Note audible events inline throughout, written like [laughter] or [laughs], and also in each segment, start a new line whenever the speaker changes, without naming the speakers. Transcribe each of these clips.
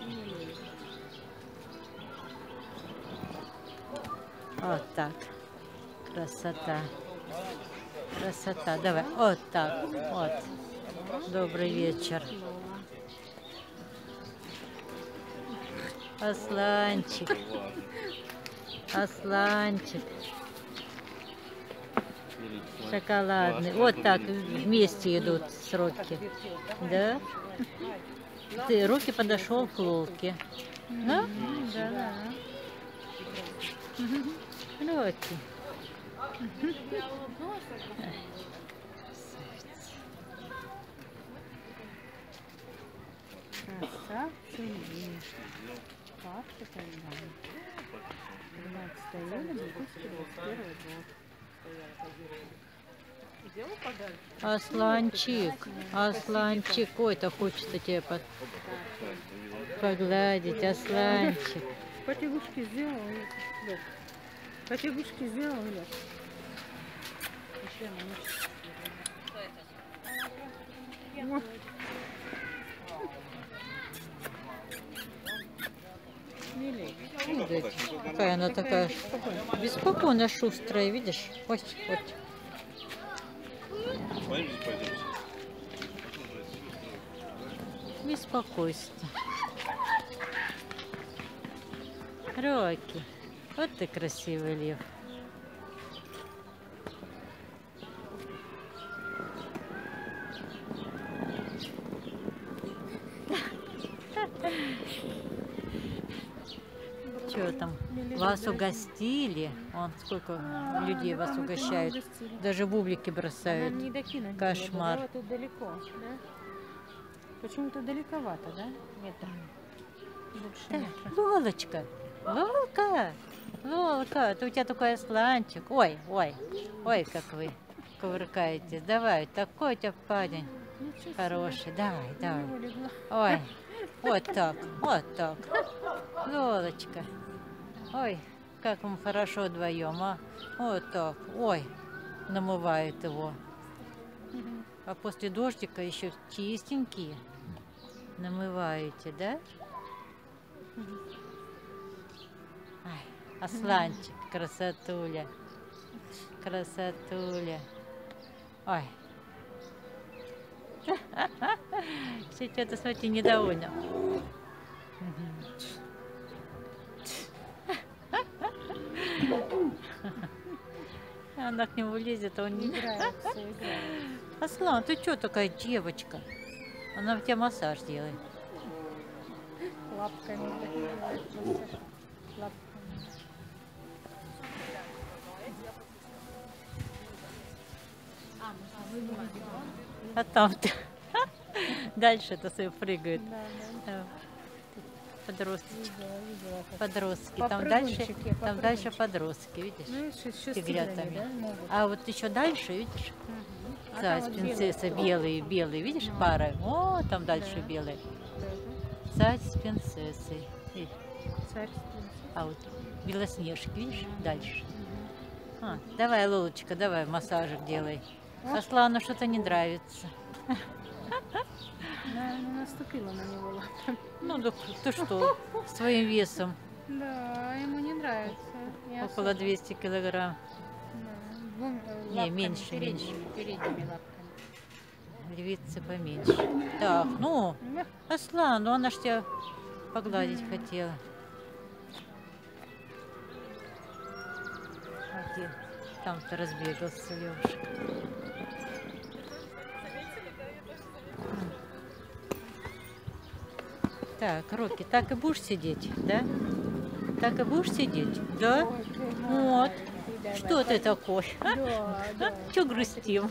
Милей.
Вот так. Красота. Красота. Давай. Вот так. Вот. Добрый вечер. Асланчик. Асланчик. Шоколадный. Вот так вместе идут сроки. Да? Ты руки подошел к Лолке. Да?
Да, да.
Лёки.
Красавцы Лили. Карта календарь. 13 июля 2021 год.
Асланчик, Асланчик, ой-то хочется тебя под- погладить, Асланчик.
Потягушки сделал. Потягушки сделал. Еще
Видите, какая она такая беспокойная, шустрая, видишь? Вот.
Пойдемте.
Беспокойство. Роки, вот ты красивый лев. Что там? Вас угостили? Он сколько людей вас
там
угощают? Даже бублики бросают. Кошмар.
Тут далеко, да? Почему-то далековато, да?
Да,
метра.
Лолочка, Лолка, Лолка, это у тебя такой асланчик. Ой, ой, ой, как вы кувыркаетесь. Давай, такой у тебя парень хороший. Давай, давай. Ой, вот так, вот так. Лолочка. Ой, как вам хорошо вдвоем, а? Вот так. Ой, намывает его. А после дождика еще чистенькие. Намываете, да? Ай, Асланчик, красотуля. Красотуля. Ой. [laughs] Все что-то, смотри, недовольна. Она к нему лезет, а он не
играется.
Аслан, ты что такая девочка? Она в тебя массаж делает.
Лапками. Лапками.
А там [laughs] дальше это все прыгают.
Да, да.
Подростки. Подростки. Там дальше, там дальше подростки, видишь?
Ну,
Тигрятами.
да, могут?
А вот еще дальше, видишь,
Мгм. А вот белые
белые, белые, видишь,
Ну.
пара. О, там дальше
Да.
белые.
Да,
с принцессой.
Царь с принцессой.
А вот белоснежки, видишь, дальше. А, давай, Лолочка, давай массажик делай.
О.
Аслану что-то не нравится. [laughs]
Она наступила на него лапами.
Ну, да ты что, своим весом
Да, ему не нравится. Я
около
особо-
200 килограмм.
Да, э,
Не,
лапками
меньше,
передними, передними лапками.
Львицы поменьше. Так, ну. Аслан, ну она ж тебя погладить хотела. А где? Там-то разбегался Левушка. Так, Роки, так и будешь сидеть, да? Так и будешь сидеть? Да? Вот. Что ты такой?
Да, да.
Че грустим?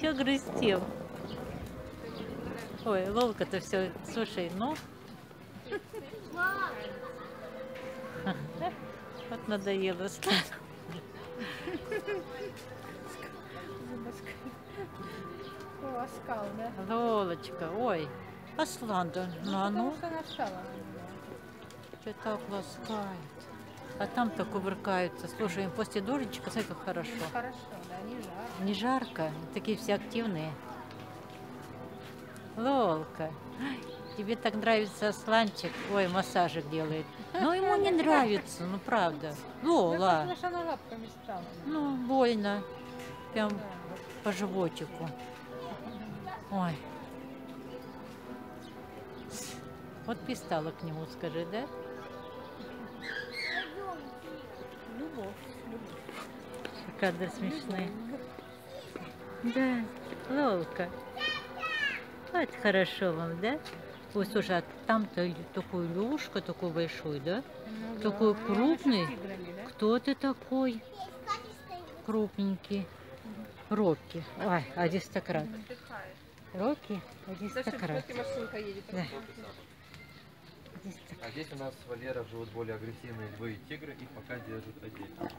Че грустим? Ой, Лолка-то все, слушай, ну. Вот надоело стало. Лолочка, ой. Аслан, да, ну а ну,
что
так ласкает. А там-то кувыркаются. Слушай, им после дождичка, смотри, как хорошо.
Хорошо, да, не жарко.
Не жарко, такие все активные. Лолка, тебе так нравится Асланчик? Ой, массажик делает. Но ему не нравится, ну правда. Лола,
Ну,
ну больно. Прям по животику. Ой. Вот пристала к нему, скажи, да?
Любовь, любовь.
Кадр смешной. Да, Лолка. Вот хорошо вам, да? Ой, слушай, а там-то и такой Лёшка такой большой, да?
Ну
Такой
да,
крупный.
с тиграми, да?
Кто ты такой? Крупненький. Рокки. Ой, аристократ. Рокки, аристократ. Да.
А здесь у нас в вольерах живут более агрессивные львы и тигры, их пока держат отдельно.